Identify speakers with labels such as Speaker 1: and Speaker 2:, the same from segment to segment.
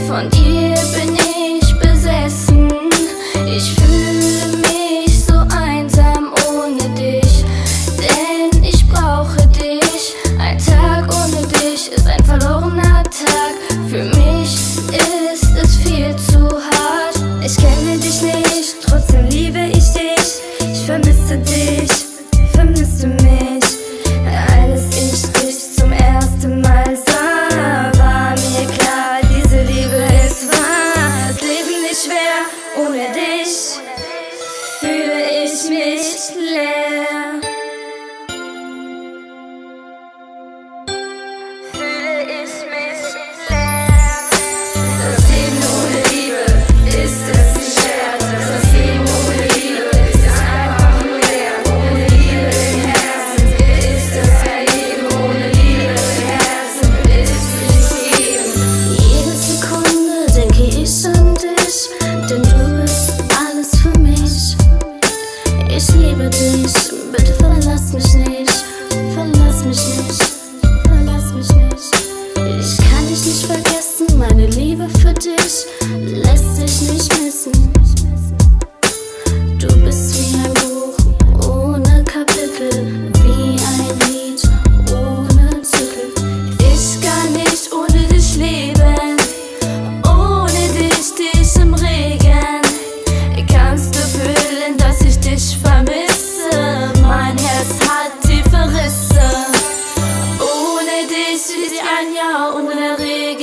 Speaker 1: von dir bin ich. Ohne dich, fühle ich mich leer.
Speaker 2: Dich lässt sich nicht missen. Du bist wie ein Buch ohne Kapitel, wie ein Lied ohne Titel.
Speaker 1: Ich kann nicht ohne dich leben, ohne dich, dich im Regen. Kannst du fühlen, dass ich dich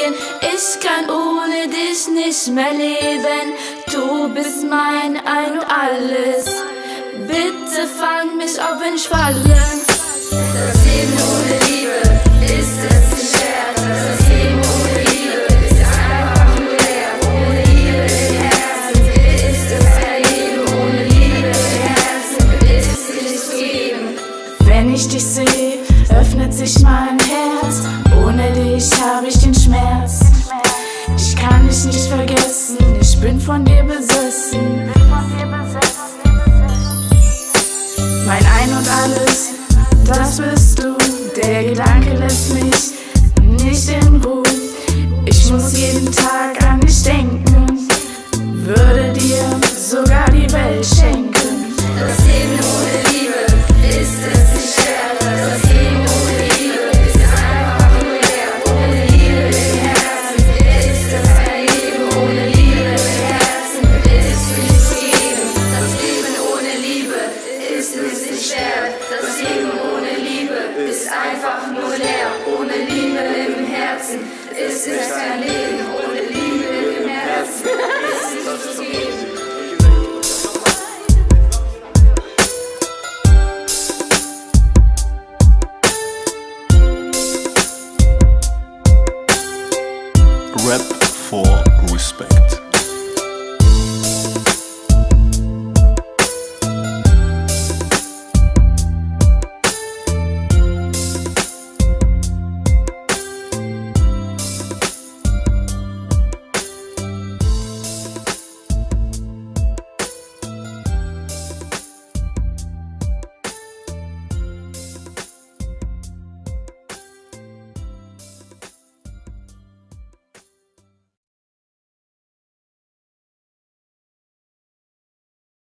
Speaker 1: Regen. Ich kann ohne dich nicht mehr leben. Du bist mein Ein und Alles. Bitte fang mich auf, wenn ich falle. Das Leben ohne Liebe ist es nicht wert. Das Leben ohne Liebe ist einfach nur leer. Ohne Liebe im Herzen ist es kein Leben. Ohne Liebe im Herzen ist es nicht geben.
Speaker 3: Wenn ich dich sehe, öffnet sich mein Herz. Ohne dich habe ich den Schmerz. Ich kann dich nicht vergessen, ich bin von dir besessen. Mein Ein und Alles, das bist du. Der Gedanke lässt mich ist einfach nur leer, ohne Liebe im Herzen. Es ist kein Leben ohne Liebe im Herzen.
Speaker 1: Es ist zu geben. Rap for Respect.